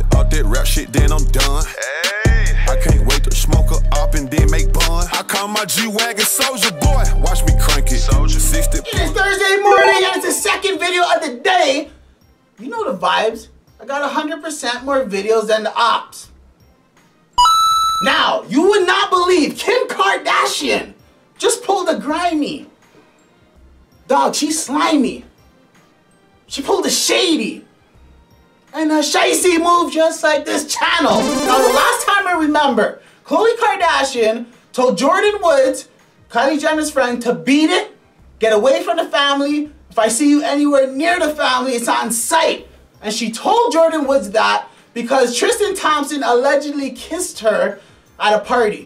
milli off that rap shit, then I'm done. Hey. I can't wait to smoke a op and then make bun. I call my G-Wagon Soldier Boy. Watch me crank it. Soldier 60. It is Thursday morning and it's the second video of the day. You know the vibes. I got 100% more videos than the ops. Now, you would not believe Kim Kardashian just pulled a grimy. Dog, she's slimy. She pulled a shady. And a shicey move just like this channel. Now, the last time I remember, Khloe Kardashian told Jordyn Woods, Kylie Jenner's friend, to beat it, get away from the family. If I see you anywhere near the family, it's on sight. And she told Jordyn Woods that because Tristan Thompson allegedly kissed her at a party.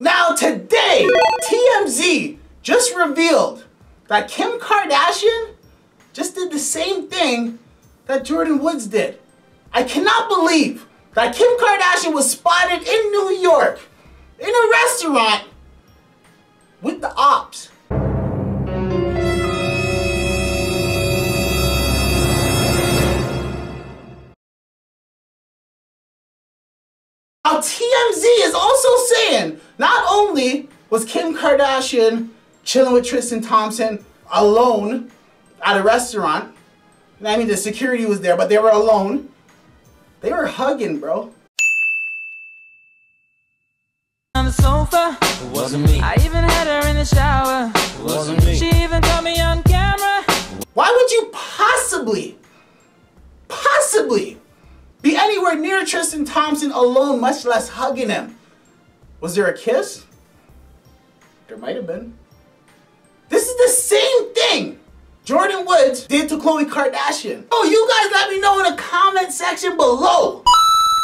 Now today, TMZ just revealed that Kim Kardashian just did the same thing that Jordyn Woods did. I cannot believe that Kim Kardashian was spotted in New York in a restaurant with the ops. Now TMZ is also saying not only was Kim Kardashian chilling with Tristan Thompson alone at a restaurant, I mean the security was there, but they were alone. They were hugging, bro. on the sofa. It wasn't me. I even had her in the shower. It wasn't me. She even caught me on camera. Why would you possibly, possibly be anywhere near Tristan Thompson alone, much less hugging him? Was there a kiss? There might have been. This is the same thing Jordyn Woods did to Khloe Kardashian. Oh, you guys let me know in the comment section below.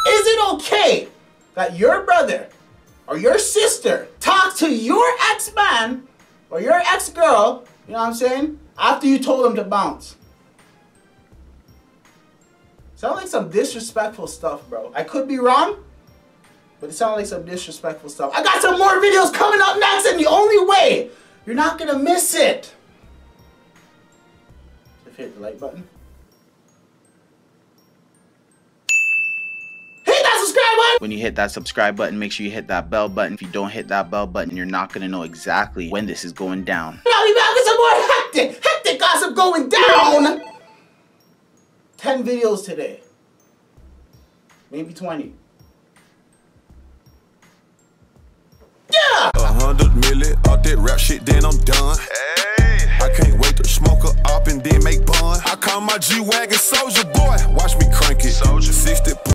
Is it okay that your brother or your sister talks to your ex-man or your ex-girl, you know what I'm saying, after you told them to bounce? Sound like some disrespectful stuff, bro. I could be wrong, but it sounds like some disrespectful stuff. I got some more videos coming up next, and the only way you're not gonna miss it. If hit the like button. Hit that subscribe button! When you hit that subscribe button, make sure you hit that bell button. If you don't hit that bell button, you're not going to know exactly when this is going down. I'll be back with some more hectic, hectic gossip going down! 10 videos today. Maybe 20. Shit, then I'm done. Hey. I can't wait to smoke a op and then make bun. I call my G-Wagon Soldier Boy. Watch me crank it. Soldier 60.